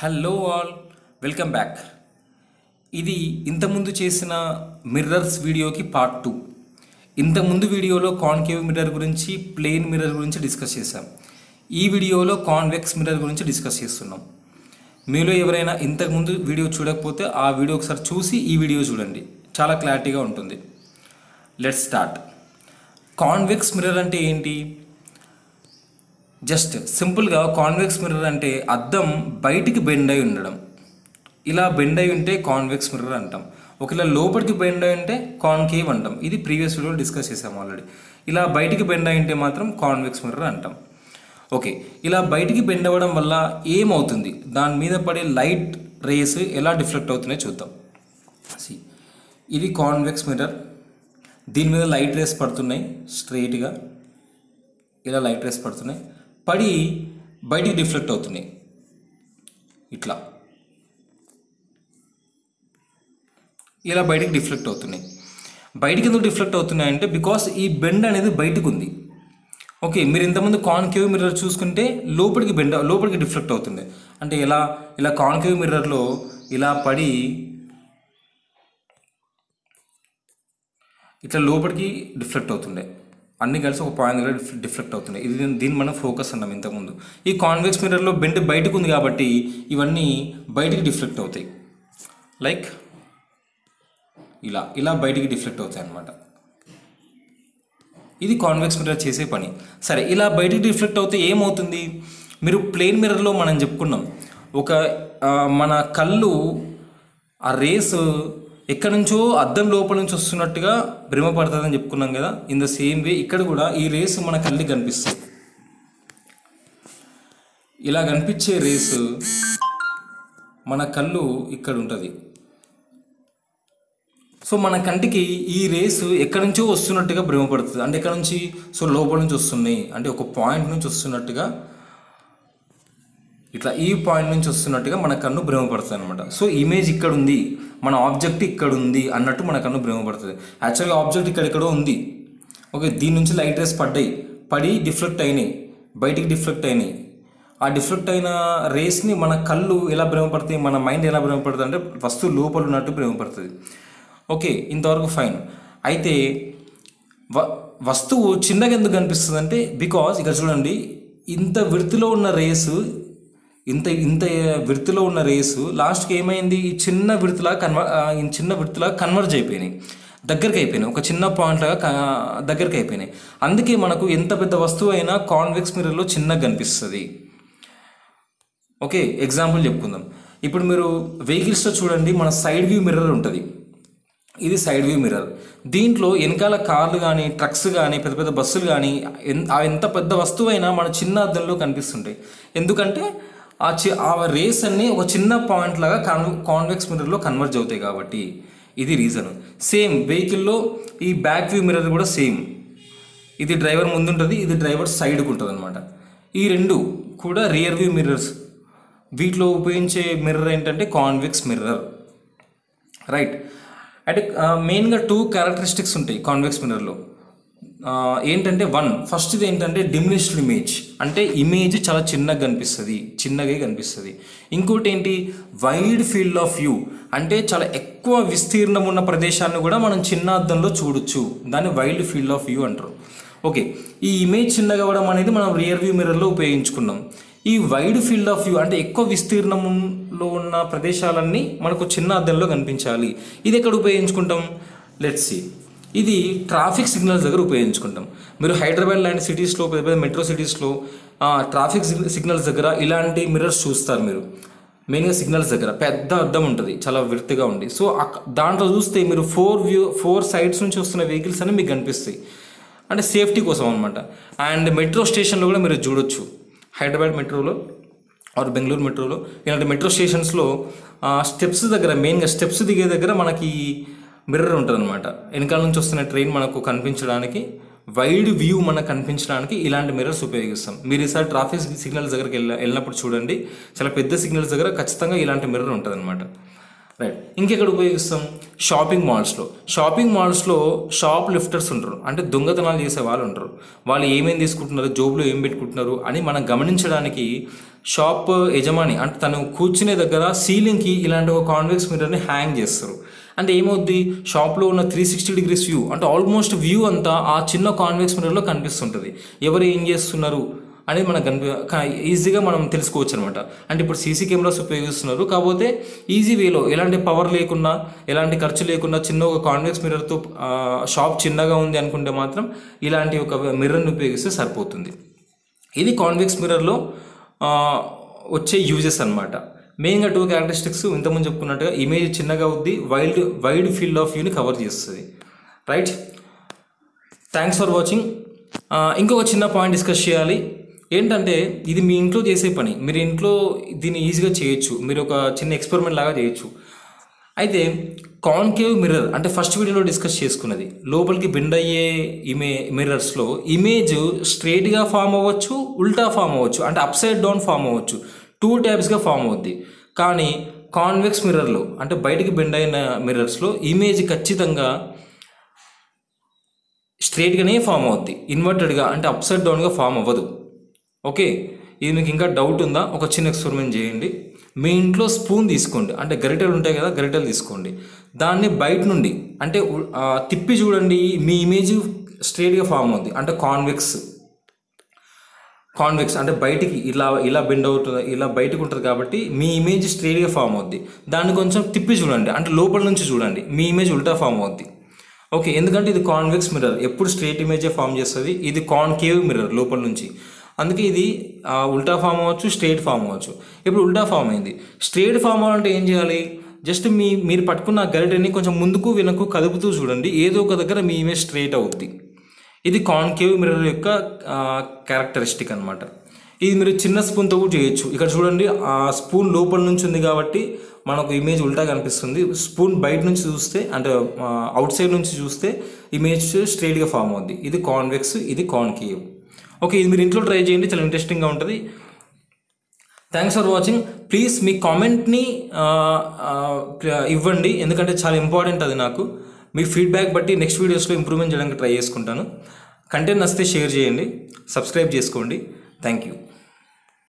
Hello all welcome back ఇది ఇంతకుముందు చేసిన మిర్రర్స్ వీడియోకి పార్ట్ టూ ఇంతకుముందు వీడియోలో కాన్కేవ్ మిర్రర్ గురించి ప్లేన్ మిర్రర్ గురించి డిస్కస్ చేశాం. ఈ వీడియోలో కాన్వెక్స్ మిర్రర్ గురించి డిస్కస్ చేస్తున్నాం. మీలో ఎవరైనా ఇంతకుముందు వీడియో చూడకపోతే ఆ వీడియో ఒకసారి చూసి ఈ వీడియో చూడండి. చాలా క్లారిటీగా ఉంటుంది. లెట్ స్టార్ట్ కాన్వెక్స్ మిర్రర్ అంటే ఏంటి? జస్ట్ సింపుల్గా కాన్వెక్స్ మిర్రర్ అంటే అద్దం బయటికి బెండ్ అయి ఉండడం. ఇలా బెండ్ అయి ఉంటే కాన్వెక్స్ మిర్రర్ అంటాం. ఒకవేళ లోపలికి బెండ్ అయి ఉంటే కాన్కేవ్ అంటాం. ఇది ప్రీవియస్ వీడియోలో డిస్కస్ చేసాం ఆల్రెడీ. ఇలా బయటికి బెండ్ అయి ఉంటే మాత్రం కాన్వెక్స్ మిర్రర్ అంటాం. ఓకే ఇలా బయటికి బెండ్ అవ్వడం వల్ల ఏమవుతుంది? దాని మీద పడే లైట్ రేస్ ఎలా డిఫ్లెక్ట్ అవుతున్నాయో చూద్దాం. ఇది కాన్వెక్స్ మిర్రర్. దీని మీద లైట్ రేస్ పడుతున్నాయి స్ట్రైట్గా. ఇలా లైట్ రేస్ పడుతున్నాయి. పడి బయటికి డిఫ్లెక్ట్ అవుతున్నాయి. ఇట్లా. ఇలా బయటికి డిఫ్లెక్ట్ అవుతున్నాయి. బయటికి ఎందుకు డిఫ్లెక్ట్ అవుతున్నాయి అంటే బికాస్ ఈ బెండ్ అనేది బయటకు ఉంది. ఓకే మీరు ఇంతకుముందు కాన్కేవ్ మిర్రర్ చూసుకుంటే లోపలికి బెండ్ లోపలికి డిఫ్లెక్ట్ అవుతుంది. అంటే ఇలా ఇలా కాన్కేవ్ మిర్రర్లో ఇలా పడి ఇట్లా లోపలికి డిఫ్లెక్ట్ అవుతుండే. అన్ని కలిసి ఒక పాయింట్ దగ్గర డిఫ్లెక్ట్ అవుతున్నాయి. ఇది దీన్ని- మనం ఫోకస్ అన్నాం ఇంతకుముందు. ఈ కాన్వెక్స్ మిర్రర్లో బెండ్ బయటకు ఉంది కాబట్టి ఇవన్నీ బయటికి డిఫ్లెక్ట్ అవుతాయి. లైక్ ఇలా ఇలా బయటికి డిఫ్లెక్ట్ అవుతాయి అన్నమాట. ఇది కాన్వెక్స్ మిర్రర్ చేసే పని. సరే ఇలా బయటికి రిఫ్లెక్ట్ అవుతే ఏమవుతుంది? మీరు ప్లేన్ మిర్రర్లో మనం చెప్పుకున్నాం. ఒక మన కళ్ళు ఆ రేస్ ఎక్కడి నుంచో అద్దం లోపల నుంచి వస్తున్నట్టుగా భ్రమపడుతుందని చెప్పుకున్నాం కదా ఇన్ ద సేమ్ వే ఇక్కడ కూడా ఈ రేస్ మన కళ్ళకి కనిపిస్తుంది. ఇలా కనిపించే రేసు మన కళ్ళు ఇక్కడ ఉంటుంది. సో మన కంటికి ఈ రేసు ఎక్కడి నుంచో వస్తున్నట్టుగా భ్రమపడుతుంది అంటే ఎక్కడి నుంచి? సో లోపల నుంచి వస్తున్నాయి. అంటే ఒక పాయింట్ నుంచి వస్తున్నట్టుగా ఇట్లా ఈ పాయింట్ నుంచి వస్తున్నట్టుగా మన కన్ను భ్రమపడుతుంది అనమాట సో ఇమేజ్ ఇక్కడ ఉంది మన ఆబ్జెక్ట్ ఇక్కడ ఉంది అన్నట్టు మన కన్ను భ్రమపడుతుంది. యాక్చువల్గా ఆబ్జెక్ట్ ఇక్కడెక్కడో ఉంది. ఓకే దీని నుంచి లైట్ రేస్ పడ్డాయి. పడి డిఫ్లెక్ట్ అయినాయి. బయటికి డిఫ్లెక్ట్ అయినాయి. ఆ డిఫ్లెక్ట్ అయిన రేస్ని మన కళ్ళు ఎలా భ్రమపడతాయి మన మైండ్ ఎలా భ్రమపడుతుంది అంటే వస్తువు లోపల ఉన్నట్టు భ్రమపడుతుంది. ఓకే ఇంతవరకు ఫైన్ అయితే వ వస్తువు చిన్నగా ఎందుకు కనిపిస్తుంది అంటే బికాజ్ ఇక్కడ చూడండి ఇంత విడుతులో ఉన్న రేసు ఇంత ఇంత విడుతులో ఉన్న రేసు లాస్ట్కి ఏమైంది? ఈ చిన్న విడుతులా కన్వర్ ఈ చిన్న విడుతులా కన్వర్జ్ అయిపోయినాయి. దగ్గరికి అయిపోయినాయి. ఒక చిన్న పాయింట్లాగా దగ్గరికి అయిపోయినాయి. అందుకే మనకు ఎంత పెద్ద వస్తువు అయినా కాన్వెక్స్ మిర్రర్లో చిన్నగా కనిపిస్తుంది. ఓకే ఎగ్జాంపుల్ చెప్పుకుందాం. ఇప్పుడు మీరు వెహికల్స్లో చూడండి మన సైడ్ వ్యూ మిర్రర్ ఉంటుంది. ఇది సైడ్ వ్యూ మిర్రర్. దీంట్లో వెనకాల కార్లు కానీ ట్రక్స్ కానీ పెద్ద పెద్ద బస్సులు కానీ ఎంత పెద్ద వస్తువు అయినా మన చిన్న అద్దంలో కనిపిస్తుంటాయి. ఎందుకంటే ఆ చి ఆ రేస్ అన్ని ఒక చిన్న పాయింట్ లాగా కాన్ కాన్వెక్స్ మిర్రర్లో కన్వర్జ్ అవుతాయి కాబట్టి ఇది రీజన్ సేమ్ వెహికల్లో ఈ బ్యాక్ వ్యూ మిర్రర్ కూడా సేమ్ ఇది డ్రైవర్ ముందుంటుంది ఇది డ్రైవర్ సైడ్కి ఉంటుంది అనమాట ఈ రెండు కూడా రియర్ వ్యూ మిర్రర్స్ వీటిలో ఉపయోగించే మిర్రర్ ఏంటంటే కాన్వెక్స్ మిర్రర్ రైట్ అంటే మెయిన్గా టూ క్యారెక్టరిస్టిక్స్ ఉంటాయి కాన్వెక్స్ మిర్రర్లో ఏంటంటే వన్. ఫస్ట్ది ఏంటంటే డిమినిష్డ్ ఇమేజ్ అంటే ఇమేజ్ చాలా చిన్నగా కనిపిస్తుంది. చిన్నగా కనిపిస్తుంది. ఇంకోటి ఏంటి? వైడ్ ఫీల్డ్ ఆఫ్ వ్యూ అంటే చాలా ఎక్కువ విస్తీర్ణం ఉన్న ప్రదేశాన్ని కూడా మనం చిన్న అద్దంలో చూడొచ్చు. దాన్ని వైల్డ్ ఫీల్డ్ ఆఫ్ వ్యూ అంటారు. ఓకే ఈ ఇమేజ్ చిన్నగా అవ్వడం అనేది మనం రియర్ వ్యూ మిర్రర్లో ఉపయోగించుకున్నాం. ఈ వైడ్ ఫీల్డ్ ఆఫ్ వ్యూ అంటే ఎక్కువ విస్తీర్ణంలో ఉన్న ప్రదేశాలన్నీ మనకు చిన్న అద్దంలో కనిపించాలి. ఇది ఎక్కడ ఉపయోగించుకుంటాం? లెట్స్ సీ ఇది ట్రాఫిక్ సిగ్నల్స్ దగ్గర ఉపయోగించుకుంటాం. మీరు హైదరాబాద్ లాంటి సిటీస్లో పెద్ద పెద్ద మెట్రో సిటీస్లో ట్రాఫిక్ సిగ్నల్స్ దగ్గర ఇలాంటి మిర్రర్స్ చూస్తారు మీరు. మెయిన్గా సిగ్నల్స్ దగ్గర. పెద్ద అద్దం ఉంటుంది. చాలా విర్తిగా ఉంది సో దాంట్లో చూస్తే మీరు ఫోర్ వ్యూ ఫోర్ సైడ్స్ నుంచి వస్తున్న వెహికల్స్ అనేవి మీకు కనిపిస్తాయి. అంటే సేఫ్టీ కోసం అనమాట అండ్ మెట్రో స్టేషన్లో కూడా మీరు చూడొచ్చు. హైదరాబాద్ మెట్రోలో ఆర్ బెంగళూరు మెట్రోలో ఇలాంటి మెట్రో స్టేషన్స్లో స్టెప్స్ దగ్గర మెయిన్గా స్టెప్స్ దిగే దగ్గర మనకి మిర్రర్ ఉంటుంది అనమాట వెనకాల నుంచి వస్తున్న ట్రైన్ మనకు కనిపించడానికి వైడ్ వ్యూ మనకు కనిపించడానికి ఇలాంటి మిర్రర్స్ ఉపయోగిస్తాం. మీరు ఈసారి ట్రాఫిక్ సిగ్నల్స్ దగ్గరికి వెళ్ళ వెళ్ళినప్పుడు చూడండి చాలా పెద్ద సిగ్నల్స్ దగ్గర ఖచ్చితంగా ఇలాంటి మిర్రర్ ఉంటుంది అనమాట రైట్. ఇంకెక్కడ ఉపయోగిస్తాం? షాపింగ్ మాల్స్లో. షాపింగ్ మాల్స్లో షాప్ లిఫ్టర్స్ ఉంటారు అంటే దొంగతనాలు చేసే వాళ్ళు ఉంటారు వాళ్ళు ఏమేమి తీసుకుంటున్నారు జోబులో ఏం పెట్టుకుంటున్నారు అని మనం గమనించడానికి షాప్ యజమాని అంటే తను కూర్చునే దగ్గర సీలింగ్కి ఇలాంటి ఒక కాన్వెక్స్ మిర్రర్ని హ్యాంగ్ చేస్తారు. అంటే ఏమవుద్ది? షాప్లో ఉన్న త్రీ సిక్స్టీ డిగ్రీస్ వ్యూ అంటే ఆల్మోస్ట్ వ్యూ అంతా ఆ చిన్న కాన్వెక్స్ మిర్రర్లో కనిపిస్తుంటుంది. ఎవరు ఏం చేస్తున్నారు అనేది మనకు కనిపి ఈజీగా మనం తెలుసుకోవచ్చు అనమాట అంటే ఇప్పుడు సీసీ కెమెరాస్ ఉపయోగిస్తున్నారు కాకపోతే ఈజీ వేలో ఎలాంటి పవర్ లేకుండా ఎలాంటి ఖర్చు లేకుండా చిన్న ఒక కాన్వెక్స్ మిర్రర్తో షాప్ చిన్నగా ఉంది అనుకుంటే మాత్రం ఇలాంటి ఒక మిర్రర్ని ఉపయోగిస్తే సరిపోతుంది. ఇది కాన్వెక్స్ మిర్రర్లో వచ్చే యూజెస్ అనమాట మెయిన్గా టూ క్యారెక్టరిస్టిక్స్ ఇంతకుముందు చెప్పుకున్నట్టుగా ఇమేజ్ చిన్నగా ఉంది వైల్డ్ వైడ్ ఫీల్డ్ ఆఫ్ వ్యూని కవర్ చేస్తుంది. రైట్ థ్యాంక్స్ ఫర్ వాచింగ్ ఇంకొక చిన్న పాయింట్ డిస్కస్ చేయాలి. ఏంటంటే ఇది మీ ఇంట్లో చేసే పని. మీరు ఇంట్లో దీన్ని ఈజీగా చేయొచ్చు. మీరు ఒక చిన్న ఎక్స్పెరిమెంట్ లాగా చేయొచ్చు. అయితే కాన్కేవ్ మిర్రర్ అంటే ఫస్ట్ వీడియోలో డిస్కస్ చేసుకున్నది. లోపలికి బెండ్ అయ్యే ఇమే మిర్రర్స్లో ఇమేజ్ స్ట్రేట్గా ఫామ్ అవ్వచ్చు ఉల్టా ఫామ్ అవ్వచ్చు అంటే అప్ సైడ్ డౌన్ ఫామ్ అవ్వచ్చు. టూ టైప్స్గా ఫామ్ అవుద్ది. కానీ కాన్వెక్స్ మిర్రర్లో అంటే బయటికి బెండ్ అయిన మిర్రర్స్లో ఇమేజ్ ఖచ్చితంగా స్ట్రేట్గానే ఫామ్ అవుద్ది. ఇన్వర్టెడ్గా అంటే అప్సైడ్ డౌన్గా ఫామ్ అవ్వదు. ఓకే? ఇది మీకు ఇంకా డౌట్ ఉందా? ఒక చిన్న ఎక్స్పెరిమెంట్ చేయండి. మీ ఇంట్లో స్పూన్ తీసుకోండి. అంటే గరిటెలు ఉంటాయి కదా గరిటెలు తీసుకోండి. దాన్ని బయట నుండి అంటే తిప్పి చూడండి మీ ఇమేజ్ స్ట్రేట్గా ఫామ్ అవుద్ది. అంటే కాన్వెక్స్ కాన్వెక్స్ అంటే బయటికి ఇలా ఇలా బెండ్ అవుతుంది ఇలా బయటకు ఉంటుంది కాబట్టి మీ ఇమేజ్ స్ట్రైట్గా ఫామ్ అవుద్ది. దాన్ని కొంచెం తిప్పి చూడండి అంటే లోపల నుంచి చూడండి మీ ఇమేజ్ ఉల్టా ఫామ్ అవుద్ది. ఓకే ఎందుకంటే ఇది కాన్వెక్స్ మిర్రర్ ఎప్పుడు స్ట్రెయిట్ ఇమేజే ఫామ్ చేస్తుంది? ఇది కాన్కేవ్ మిర్రర్ లోపల నుంచి. అందుకే ఇది ఉల్టా ఫామ్ అవ్వచ్చు స్ట్రేట్ ఫామ్ అవ్వచ్చు. ఇప్పుడు ఉల్టా ఫామ్ అయింది. స్ట్రైట్ ఫామ్ అవ్వాలంటే ఏం చేయాలి? జస్ట్ మీ మీరు పట్టుకున్న గరిటని కొంచెం ముందుకు వెనక్కు కదుపుతూ చూడండి ఏదో ఒక దగ్గర మీ ఇమేజ్ స్ట్రెయిట్ అవుద్ది. ఇది కాన్కేవ్ మిర్రర్ యొక్క క్యారెక్టరిస్టిక్ అనమాట ఇది మీరు చిన్న స్పూన్తో కూడా చేయొచ్చు. ఇక్కడ చూడండి ఆ స్పూన్ లోపల నుంచి ఉంది కాబట్టి మనకు ఇమేజ్ ఉల్టా కనిపిస్తుంది. స్పూన్ బయట నుంచి చూస్తే అంటే అవుట్ సైడ్ నుంచి చూస్తే ఇమేజ్ స్ట్రైట్గా ఫామ్ అవుద్ది. ఇది కాన్వెక్స్ ఇది కాన్కేవ్ ఓకే ఇది మీరు ఇంట్లో ట్రై చేయండి చాలా ఇంట్రెస్టింగ్గా ఉంటుంది. థ్యాంక్స్ ఫర్ వాచింగ్ ప్లీజ్ మీ కామెంట్ని ఇవ్వండి. ఎందుకంటే చాలా ఇంపార్టెంట్ అది నాకు. మీ ఫీడ్బ్యాక్ బట్టి నెక్స్ట్ వీడియోస్లో ఇంప్రూవ్మెంట్ చేయడానికి ట్రై చేసుకుంటాను. కంటెంట్ నచ్చితే షేర్ చేయండి. సబ్స్క్రైబ్ చేసుకోండి. Thank you